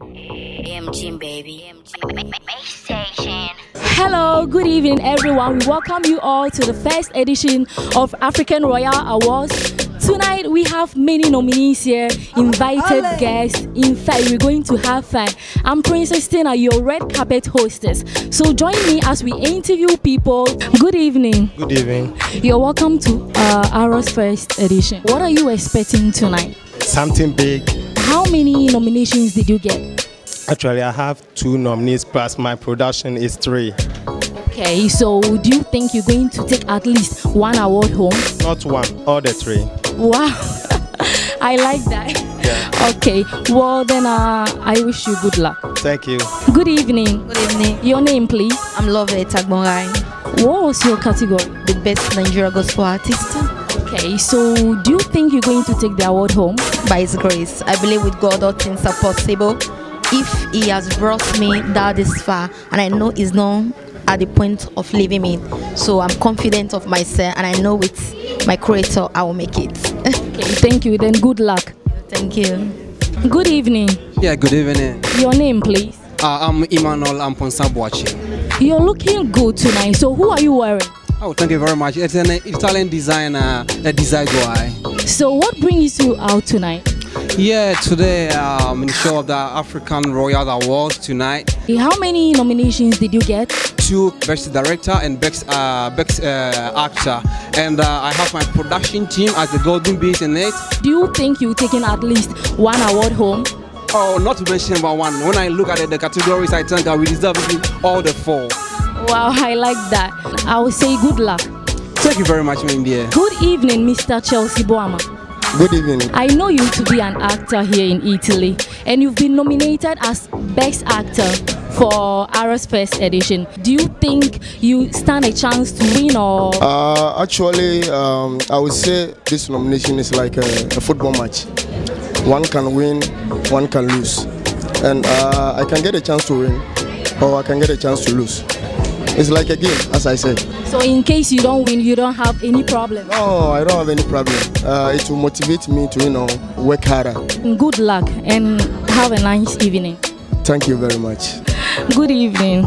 MG baby. MG. Hello, good evening, everyone. We welcome you all to the first edition of African Royal Awards. Tonight we have many nominees here, invited guests. In fact, we're going to have fun. I'm Princess Tina, your red carpet hostess. So join me as we interview people. Good evening. Good evening. You're welcome to uh, Aros first edition. What are you expecting tonight? Something big. How many nominations did you get? Actually, I have two nominees plus my production is three. Okay, so do you think you're going to take at least one award home? Not one, all the three. Wow, I like that. Okay, well then uh, I wish you good luck. Thank you. Good evening. Good evening. Your name, please. I'm Love Tagbongai, What was your category? the best Nigeria gospel artist. Okay, so do you think you're going to take the award home? By His grace, I believe with God all things are possible. If He has brought me that this far, and I know He's not at the point of leaving me, so I'm confident of myself, and I know with my Creator I will make it. Okay, thank you. Then good luck. Thank you. Good evening. Yeah, good evening. Your name, please. Uh, I'm Emmanuel Amponsa Boachi. You're looking good tonight. So who are you wearing? Oh, thank you very much. It's an Italian designer, a design guy. So what brings you out tonight? Yeah, today um, in the show of the African Royal Awards tonight. How many nominations did you get? Two best director and best uh, best uh, actor, and uh, I have my production team as the Golden Bees in it. Do you think you're taking at least one award home? Oh, not to mention about one. When I look at it, the categories, I think I will deserve all the four. Wow, I like that. I will say good luck. Thank you very much, my dear. Good evening, Mr. Chelsea Boama. Good evening. I know you to be an actor here in Italy, and you've been nominated as Best Actor for Aras First Edition. Do you think you stand a chance to win or? Uh, actually, um, I would say this nomination is like a, a football match. One can win, one can lose, and uh, I can get a chance to win, or I can get a chance to lose. It's like a game, as I said. So in case you don't win, you don't have any problem. No, I don't have any problem. Uh, it will motivate me to, you know, work harder. Good luck and have a nice evening. Thank you very much. Good evening.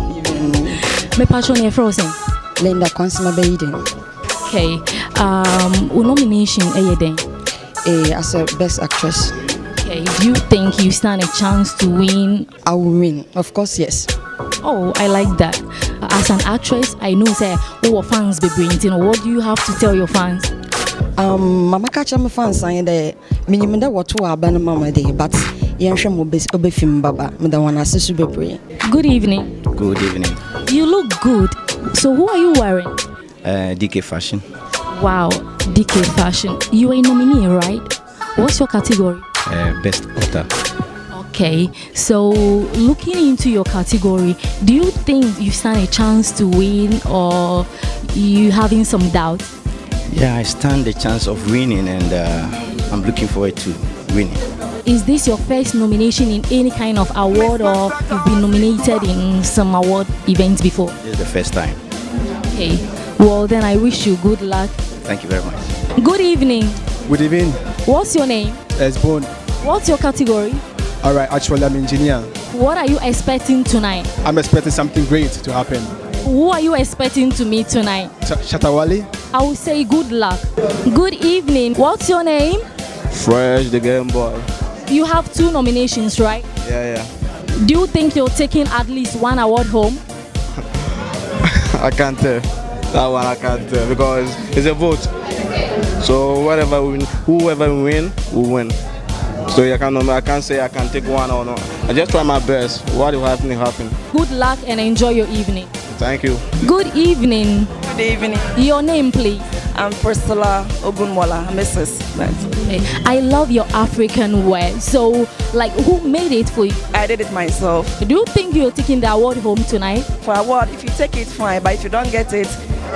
Me passion is frozen. Linda Kwansima Beiden Okay. Um, your nomination then. eh, as a best actress. Okay. Do you think you stand a chance to win? I will win, of course, yes. Oh, I like that. As an actress, I know say who fans be bringing. What do you have to tell your fans? Um, mama catch my fans saying that minimum that what to abandon mama day, but yɛnhwɛ mo obɛfim baba meda wɔn ase so bebree Good evening. Good evening. You look good. So who are you wearing? Uh, DK Fashion, Wow, DK Fashion. You are a nominee, right? What's your category? uh, Best Author. Okay, so looking into your category, do you think you stand a chance to win or you having some doubt? Yeah, I stand the chance of winning, and uh, I'm looking forward to winning. Is this your first nomination in any kind of award or you've been nominated in some award events before? This is the first time. Okay, well then I wish you good luck. Thank you very much. Good evening. Good evening. What's your name? Esbon. What's your category? All right, actually, I'm engineer. What are you expecting tonight? I'm expecting something great to happen. Who are you expecting to meet tonight? Ch- Shatta Wale. I will say good luck. Good evening. What's your name? Fresh the Game Boy. You have two nominations, right? Yeah, yeah. Do you think you're taking at least one award home? I can't tell. That one I can't tell because it's a vote. So whatever we win, whoever we win, will win. So I can't, I can't say I can take one or not. I just try my best. What will happen, happen. Good luck and enjoy your evening. Thank you. Good evening. Good evening. Your name, please. I'm Priscilla Ogunwala, Mrs. Okay. I love your African wear. So, like, who made it for you? I did it myself. Do you think you're taking the award home tonight? For award, if you take it, fine. But if you don't get it,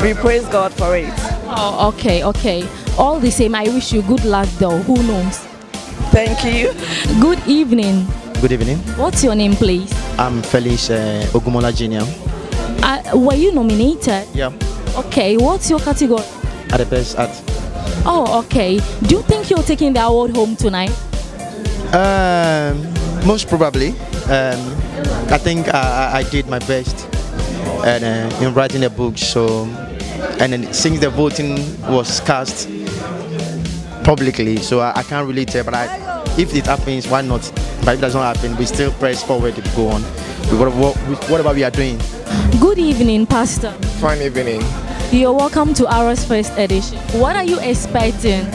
we praise God for it. Oh, okay, okay. All the same, I wish you good luck, though. Who knows? Thank you. Good evening. Good evening. What's your name, please? I'm Felix uh, Ogumola Junior. Uh, were you nominated? Yeah. Okay, what's your category? At the best at. Oh, okay. Do you think you're taking the award home tonight? Um, Most probably. Um, I think I, I did my best and uh, in writing a book. So, and then since the voting was cast publicly, so I, I can't really tell. But I, if it happens, why not? But if it does not happen, we still press forward to go on with whatever, with whatever we are doing. Good evening, Pastor. Fine evening. You're welcome to Aros First Edition. What are you expecting?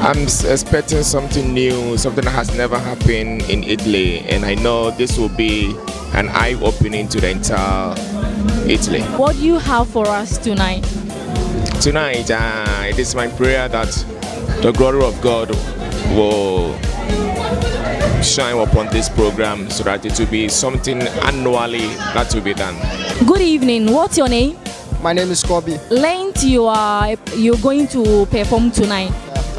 I'm expecting something new, something that has never happened in Italy, and I know this will be an eye opening to the entire Italy. What do you have for us tonight? Tonight, uh, it is my prayer that the glory of God will shine upon this program so that it will be something annually that will be done. Good evening. What's your name? My name is Kobe. Lent, you are you're going to perform tonight.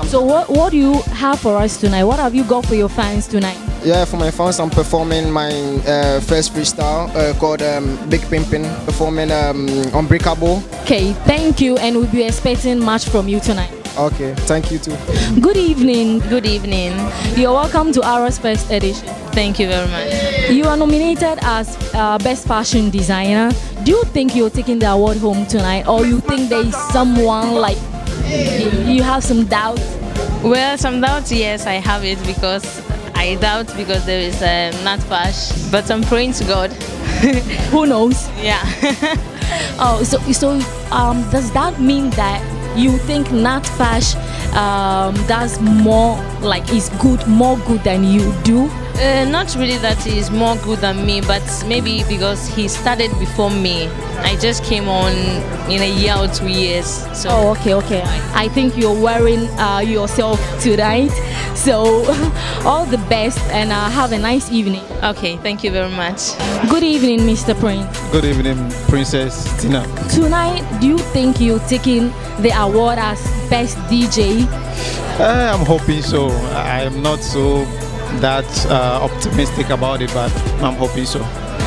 So what what do you have for us tonight? What have you got for your fans tonight? Yeah, for my fans, I'm performing my uh, first freestyle uh, called um, Big Pimpin', performing um, Unbreakable. Okay, thank you, and we'll be expecting much from you tonight. Okay, thank you too. Good evening. Good evening. You're welcome to Aros First Edition. Thank you very much. You are nominated as uh, Best Fashion Designer. Do you think you're taking the award home tonight, or you think there is someone like you have some doubts? Well, some doubts, yes, I have it because I doubt because there is a um, not fash, but I'm praying to God. Who knows? Yeah. oh, so so um, does that mean that you think Natfash um, does more like is good, more good than you do? Uh, not really that he's more good than me, but maybe because he started before me. I just came on in a year or two years. So oh, okay, okay. I think you're wearing uh, yourself tonight. So all the best and uh, have a nice evening. Okay, thank you very much. Good evening, Mr. Prince. Good evening, Princess Tina. Tonight, do you think you're taking the award as best DJ? Uh, I'm hoping so. I am not so that uh, optimistic about it, but I'm hoping so.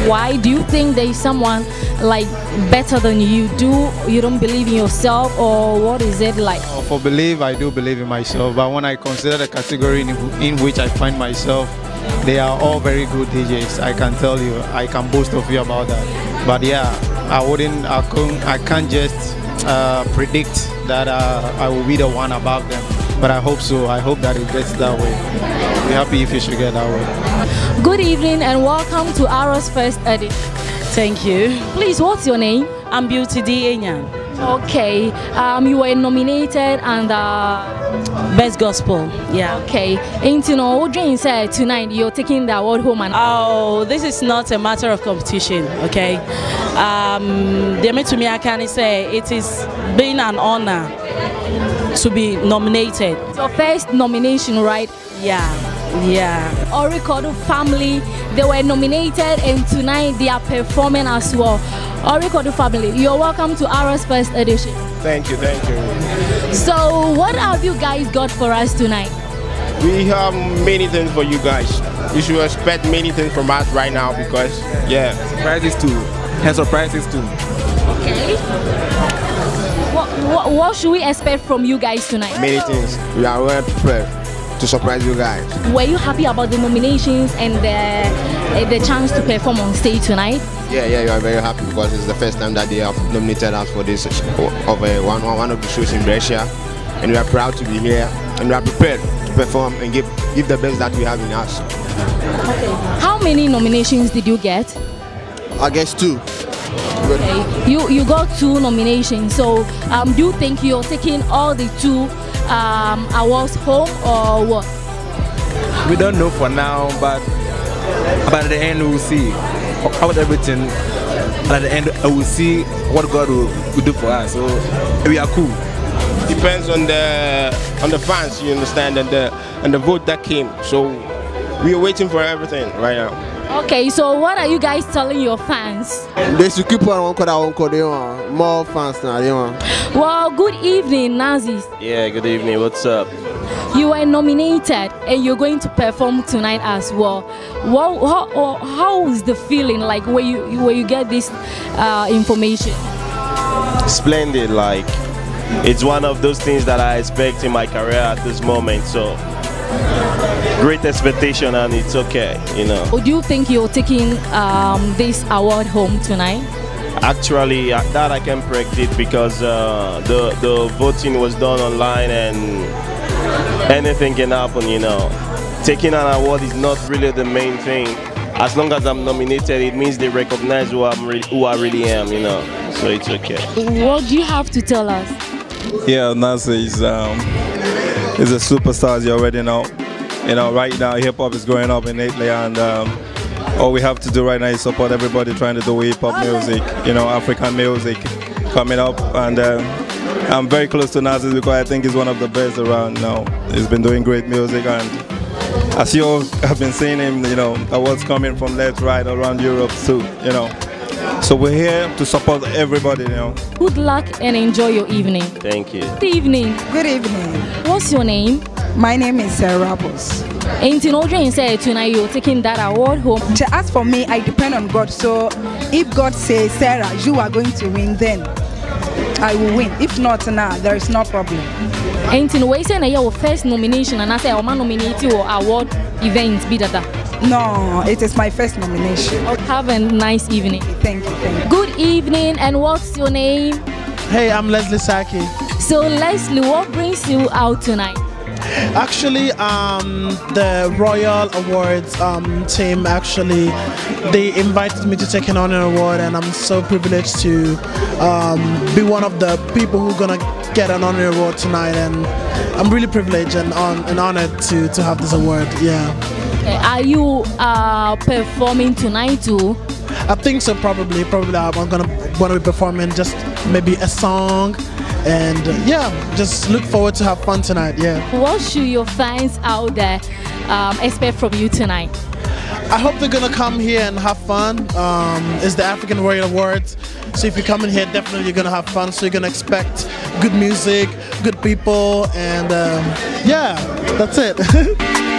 Why do you think there is someone like better than you? Do you don't believe in yourself, or what is it like? Uh, for believe, I do believe in myself, but when I consider the category in, in which I find myself, they are all very good DJs. I can tell you, I can boast of you about that. But yeah, I wouldn't, I can't, I can't just uh, predict that uh, I will be the one above them. But I hope so. I hope that it gets that way. Be happy if it should get that way. Good evening and welcome to Aros First Edit. Thank you. Please, what's your name? I'm Beauty D. Enyan. Okay, um, you were nominated and uh, Best Gospel. Yeah. Okay, and you know, Jane said tonight you're taking the award home and. Oh, this is not a matter of competition. Okay. Um, the to me, I can say it is being an honor to be nominated. Your first nomination, right? Yeah, yeah. Oricodo family, they were nominated and tonight they are performing as well. Oricodo family, you're welcome to Aros First Edition. Thank you, thank you. So, what have you guys got for us tonight? We have many things for you guys. You should expect many things from us right now because, yeah. Surprises too. And surprises too. Okay. What, what, what should we expect from you guys tonight? Many things. We are well prepared to surprise you guys. Were you happy about the nominations and the, uh, the chance to perform on stage tonight? Yeah, yeah, we are very happy because it's the first time that they have nominated us for this of a, one, one of the shows in Brescia. And we are proud to be here and we are prepared to perform and give, give the best that we have in us. Okay. How many nominations did you get? I guess two. Okay. You you got two nominations. So um, do you think you're taking all the two um, awards home or what? We don't know for now, but by the end we'll see about everything. And at the end, I will see what God will, will do for us. So we are cool. Depends on the on the fans, you understand, and the and the vote that came. So we are waiting for everything right now. Okay, so what are you guys telling your fans? They should keep on one code, one code, they want more fans now, they want. Well, good evening, Nazis. Yeah, good evening. What's up? You were nominated and you're going to perform tonight as well. What, how, how is the feeling like when you when you get this uh, information? Splendid. Like it's one of those things that I expect in my career at this moment. So great expectation, and it's okay, you know. Would you think you're taking um, this award home tonight? Actually, uh, that I can predict because uh, the the voting was done online and anything can happen. You know, taking an award is not really the main thing. As long as I'm nominated, it means they recognize who I'm re- who I really am. You know, so it's okay. What do you have to tell us? Yeah, Nasa is um, is a superstar, as you already know. You know, right now hip hop is growing up in Italy, and um, all we have to do right now is support everybody trying to do hip hop music. You know, African music coming up, and uh, I'm very close to Nazis because I think he's one of the best around now. He's been doing great music, and as you all have been seeing him, you know, awards coming from left, right, around Europe too. You know, so we're here to support everybody. now. Good luck and enjoy your evening. Thank you. Good evening. Good evening. What's your name? My name is Sarah Rapples. Ain't in Odrin said tonight you're taking that award home. To ask for me, I depend on God. So if God says, Sarah, you are going to win, then I will win. If not, now there is no problem. Ain't in way saying your first nomination and I say I'm nominate you award event be that. No, it is my first nomination. Have a nice evening. Thank you. Thank you. Good evening, and what's your name? Hey, I'm Leslie Saki. So, Leslie, what brings you out tonight? Actually, um, the Royal Awards um, team actually they invited me to take an honor award, and I'm so privileged to um, be one of the people who are gonna get an honor award tonight, and I'm really privileged and, on, and honored to to have this award. Yeah. Okay, Are you uh, performing tonight too? I think so. Probably, probably. I'm gonna wanna be performing just maybe a song, and uh, yeah, just look forward to have fun tonight. Yeah. What should your fans out there um, expect from you tonight? I hope they're gonna come here and have fun. Um, it's the African Royal Awards, so if you come in here, definitely you're gonna have fun. So you're gonna expect good music, good people, and um, yeah, that's it.